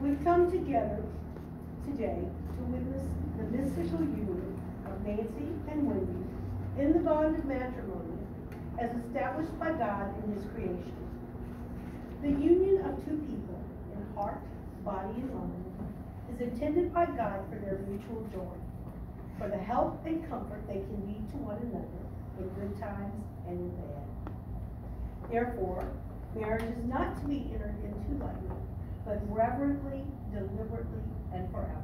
We've come together today to witness the mystical union of Nancy and Wendy in the bond of matrimony as established by God in His creation. The union of two people in heart, body, and mind is intended by God for their mutual joy, for the help and comfort they can be to one another in good times and in bad. Therefore, marriage is not to be entered into lightly, but reverently, deliberately, and forever.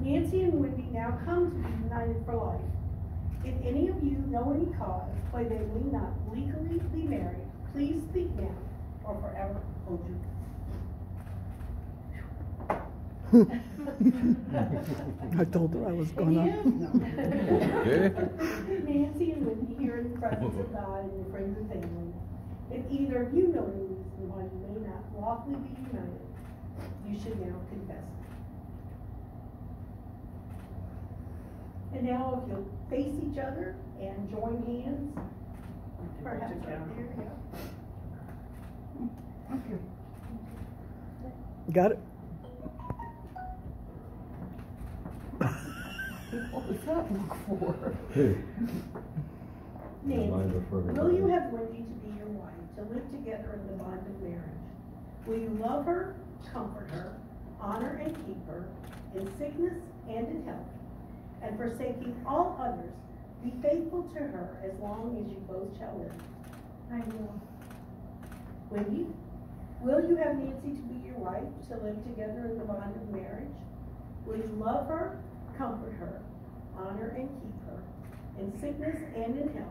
Nancy and Wendy now come to be united for life. If any of you know any cause why they may not legally be married, please speak now or forever hold your I told her I was gonna. Okay. Nancy and Wendy here in the presence of God and your friends and family. If either of you know any reason why you may not lawfully be united, you should now confess. And now if you'll face each other and join hands, perhaps right there, yeah. Got it? That look for? Nancy, will you have Wendy to be your wife, to live together in the bond of marriage? Will you love her, comfort her, honor and keep her, in sickness and in health? And forsaking all others, be faithful to her as long as you both shall live? I will. Wendy, will you have Nancy to be your wife, to live together in the bond of marriage? Will you love her, comfort her, honor and keep her, in sickness and in health?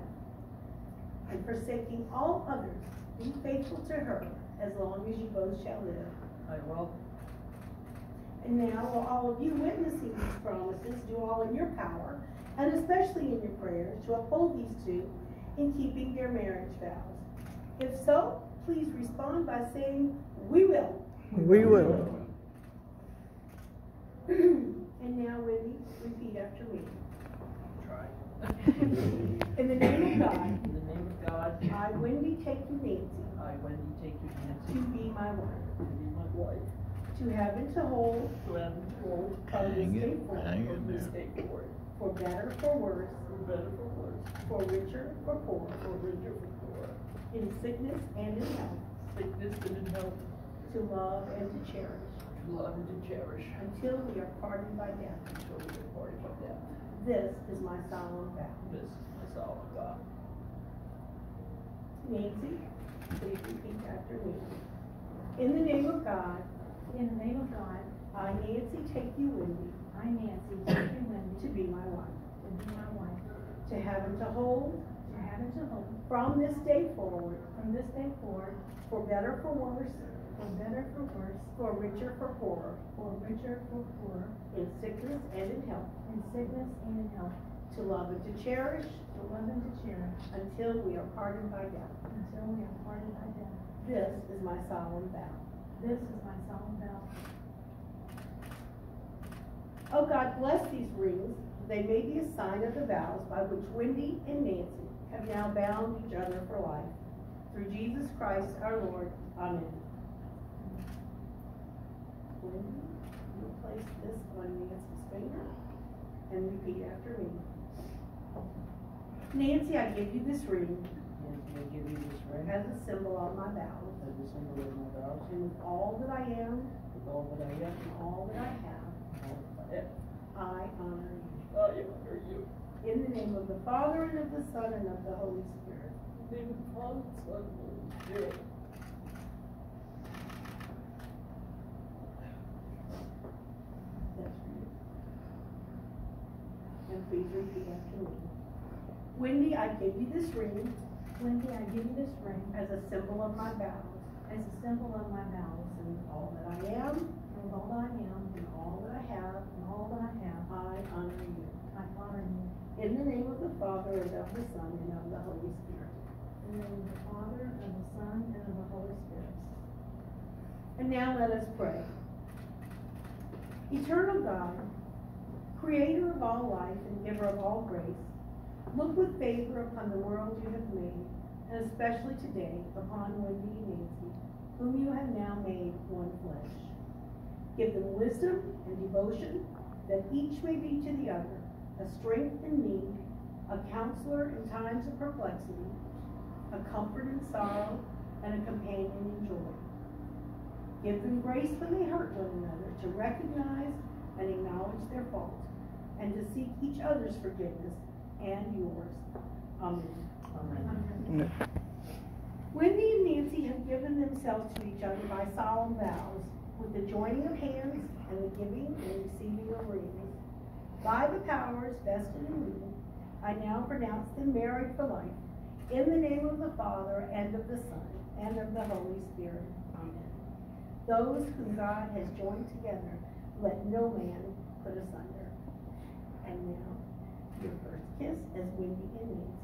And forsaking all others, be faithful to her as long as you both shall live? I will. And now, will all of you witnessing these promises do all in your power, and especially in your prayers, to uphold these two in keeping their marriage vows? If so, please respond by saying, "We will." We will. and now, Wendy, repeat after me. Try. In the name of God, In the name of God, I, Wendy, take you, Nancy, I, Wendy, take you, to be my wife, to be my wife, to have and to hold to have and hold from this Hang day it, forward, hang from it this there. day for better, for worse, for better, for worse, for richer, for poor, for richer, for poorer, in sickness and in health, sickness and in health, to love and to cherish, to love and to cherish, until we are parted by death. until we are parted by death. This is my solemn vow. This is my solemn vow. Nancy, please repeat after me. In the name of God, In the name of God, I, Nancy, take you, Wendy, I, Nancy, take you, Wendy, to be my wife, to be my wife, to have and to hold to have and to hold from this day forward, from this day forward, for better, for worse, for better, for worse, for richer, for poorer, for richer, for poorer, in sickness and in health, in sickness and in health, to love and to cherish to love and to cherish, until we are parted by death. until we are parted by death. This is my solemn vow. This is my solemn vow. Oh God, bless these rings. They may be a sign of the vows by which Wendy and Nancy have now bound each other for life. Through Jesus Christ our Lord. Amen. Wendy, you place this on Nancy's finger and repeat after me. Nancy, I give you this ring Nancy, I give you this ring as a symbol on my vows, as a symbol of my vows, and with all that I am with all that I am and all that I have, all that I am. I honor you. I honor you. In the name of the Father, and of the Son, and of the Holy Spirit. In the name of the Father, Son, and Holy Spirit. That's for you. And please repeat after me. Wendy, I give you this ring Wendy, I give you this ring as a symbol of my vows, as a symbol of my vows, and all that I am, and all that I am, and all that I have, and all that I have, I honor you. I honor you. In the name of the Father, and of the Son, and of the Holy Spirit. In the name of the Father, and of the Son, and of the Holy Spirit. And now let us pray. Eternal God, creator of all life and giver of all grace, look with favor upon the world you have made, and especially today upon Wendy and Nancy, whom you have now made one flesh. Give them wisdom and devotion, that each may be to the other a strength in need, a counselor in times of perplexity, a comfort in sorrow, and a companion in joy. Give them grace when they hurt one another to recognize and acknowledge their fault, and to seek each other's forgiveness and yours. Amen. No. Wendy and Nancy have given themselves to each other by solemn vows, with the joining of hands and the giving and receiving of rings. By the powers vested in me, I now pronounce them married for life, in the name of the Father, and of the Son, and of the Holy Spirit. Amen. Those whom God has joined together, let no man put us under. And now, your first kiss as we begin next.